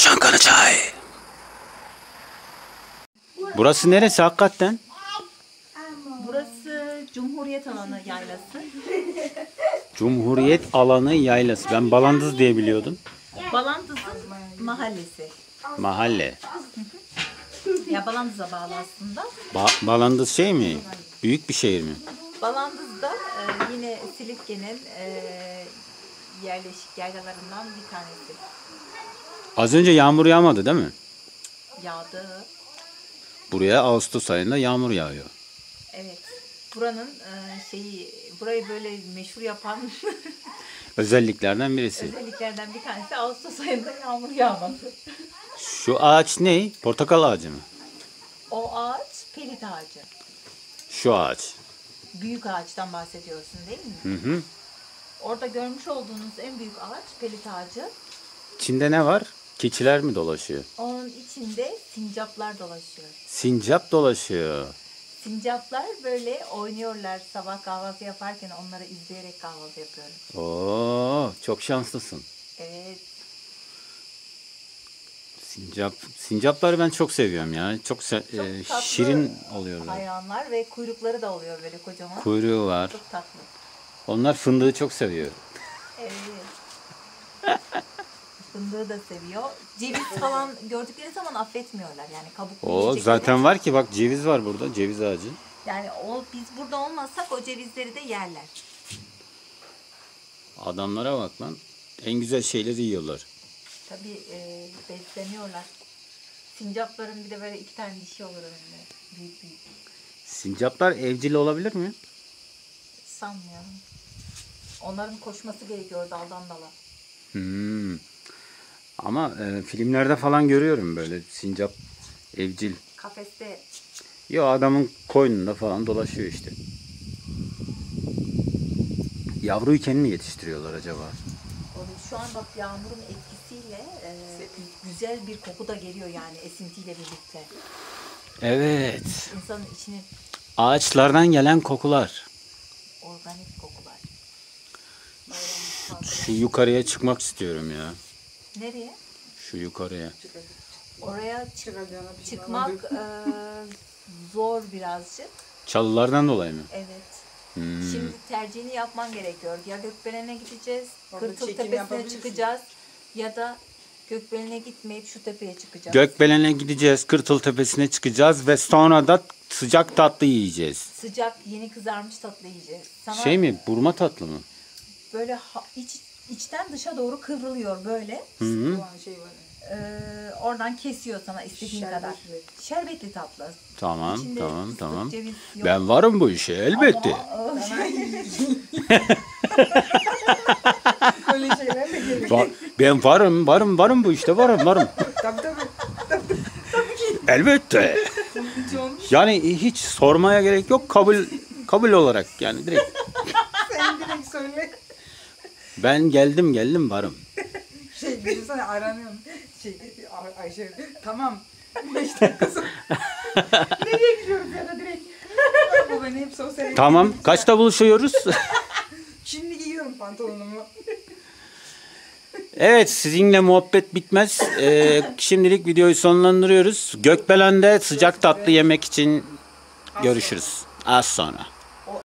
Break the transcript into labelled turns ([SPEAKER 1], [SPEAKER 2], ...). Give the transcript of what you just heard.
[SPEAKER 1] Tavşan kanı çay. Burası neresi hakikaten?
[SPEAKER 2] Burası Cumhuriyet Alanı Yaylası.
[SPEAKER 1] Cumhuriyet Alanı Yaylası. Ben Balandız diye biliyordum.
[SPEAKER 2] Balandız'ın mahallesi.
[SPEAKER 1] Mahalle.
[SPEAKER 2] Ya Balandız'a bağlı aslında.
[SPEAKER 1] Ba- Balandız şey mi? Büyük bir şehir mi?
[SPEAKER 2] Balandız da e, yine Silifke'nin e, yerleşik yaylalarından bir tanesi.
[SPEAKER 1] Az önce yağmur yağmadı değil mi?
[SPEAKER 2] Yağdı.
[SPEAKER 1] Buraya Ağustos ayında yağmur yağıyor.
[SPEAKER 2] Evet. Buranın e, şeyi, burayı böyle meşhur yapan
[SPEAKER 1] Özelliklerden birisi.
[SPEAKER 2] özelliklerden bir tanesi Ağustos ayında yağmur yağması.
[SPEAKER 1] Şu ağaç ne? Portakal ağacı mı?
[SPEAKER 2] O ağaç pelit ağacı.
[SPEAKER 1] Şu ağaç.
[SPEAKER 2] Büyük ağaçtan bahsediyorsun değil mi?
[SPEAKER 1] Hı hı.
[SPEAKER 2] Orada görmüş olduğunuz en büyük ağaç pelit ağacı.
[SPEAKER 1] İçinde ne var? Keçiler mi dolaşıyor?
[SPEAKER 2] Onun içinde sincaplar dolaşıyor.
[SPEAKER 1] Sincap dolaşıyor.
[SPEAKER 2] Sincaplar böyle oynuyorlar sabah kahvaltı yaparken onları izleyerek kahvaltı yapıyorum.
[SPEAKER 1] Oo, çok şanslısın.
[SPEAKER 2] Evet.
[SPEAKER 1] Sincap, sincapları ben çok seviyorum ya. Çok, se-
[SPEAKER 2] Çok
[SPEAKER 1] e,
[SPEAKER 2] tatlı
[SPEAKER 1] şirin oluyorlar.
[SPEAKER 2] Hayvanlar ve kuyrukları da oluyor böyle kocaman.
[SPEAKER 1] Kuyruğu var.
[SPEAKER 2] Çok tatlı.
[SPEAKER 1] Onlar fındığı çok seviyor.
[SPEAKER 2] Evet. Fındığı da seviyor. Ceviz falan gördükleri zaman affetmiyorlar. Yani kabuklu
[SPEAKER 1] O
[SPEAKER 2] yiyecekleri.
[SPEAKER 1] zaten var ki bak ceviz var burada. Ceviz ağacı.
[SPEAKER 2] Yani o biz burada olmasak o cevizleri de yerler.
[SPEAKER 1] Adamlara bak lan. En güzel şeyleri yiyorlar.
[SPEAKER 2] Tabii e, besleniyorlar. Sincapların bir de böyle iki tane dişi olur önünde. Büyük büyük.
[SPEAKER 1] Sincaplar evcil olabilir mi?
[SPEAKER 2] Sanmıyorum. Onların koşması gerekiyor daldan dala.
[SPEAKER 1] Hmm. Ama e, filmlerde falan görüyorum böyle sincap evcil.
[SPEAKER 2] Kafeste
[SPEAKER 1] Yo adamın koynunda falan dolaşıyor işte. Yavruyken mi yetiştiriyorlar acaba?
[SPEAKER 2] şu an bak yağmurun etkisiyle e, güzel bir koku da geliyor yani esintiyle birlikte.
[SPEAKER 1] Evet.
[SPEAKER 2] İnsanın içini
[SPEAKER 1] Ağaçlardan gelen kokular.
[SPEAKER 2] organik kokular.
[SPEAKER 1] Şu yukarıya çıkmak istiyorum ya.
[SPEAKER 2] Nereye?
[SPEAKER 1] Şu yukarıya.
[SPEAKER 2] Oraya çık- çıkmak e, zor birazcık.
[SPEAKER 1] Çalılardan dolayı mı?
[SPEAKER 2] Evet.
[SPEAKER 1] Hmm.
[SPEAKER 2] Şimdi tercihini yapman gerekiyor. Ya Gökbelen'e gideceğiz,
[SPEAKER 3] Orada
[SPEAKER 2] Kırtıl Tepesi'ne çıkacağız ya da Gökbelen'e gitmeyip şu tepeye çıkacağız.
[SPEAKER 1] Gökbelen'e gideceğiz, Kırtıl Tepesi'ne çıkacağız ve sonra da sıcak tatlı yiyeceğiz.
[SPEAKER 2] Sıcak yeni kızarmış tatlı yiyeceğiz. Sana
[SPEAKER 1] Şey mi, burma tatlı mı?
[SPEAKER 2] böyle ha- iç, içten dışa doğru kıvrılıyor böyle.
[SPEAKER 1] Hı hı.
[SPEAKER 3] şey var.
[SPEAKER 2] Ee, oradan kesiyor sana istediğin
[SPEAKER 3] Şerbetli.
[SPEAKER 2] kadar. Şerbetli tatlı.
[SPEAKER 1] Tamam,
[SPEAKER 2] İçinde
[SPEAKER 1] tamam,
[SPEAKER 2] fıstık,
[SPEAKER 1] tamam.
[SPEAKER 2] ceviz yok.
[SPEAKER 1] Ben varım bu işe elbette.
[SPEAKER 2] Aa,
[SPEAKER 3] Öyle şeyler de geliyor.
[SPEAKER 1] Va- ben varım, varım, varım bu işte, varım, varım.
[SPEAKER 3] tabii tabii.
[SPEAKER 1] Elbette. Yani hiç sormaya gerek yok, kabul kabul olarak yani direkt.
[SPEAKER 3] Sen direkt söyle.
[SPEAKER 1] Ben geldim, geldim, varım.
[SPEAKER 3] Şey düşünsene aranıyorum. Şey Ay- Ayşe tamam. Beş dakika sonra. Nereye gidiyoruz ya da direkt. Bu beni hep sosyal
[SPEAKER 1] Tamam, kaçta buluşuyoruz?
[SPEAKER 3] Şimdi giyiyorum pantolonumu.
[SPEAKER 1] Evet sizinle muhabbet bitmez. Ee, şimdilik videoyu sonlandırıyoruz. Gökbelen'de sıcak tatlı yemek için görüşürüz. Az sonra.